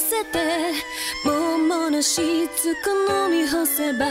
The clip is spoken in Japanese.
せて。桃のしつこ飲み干せば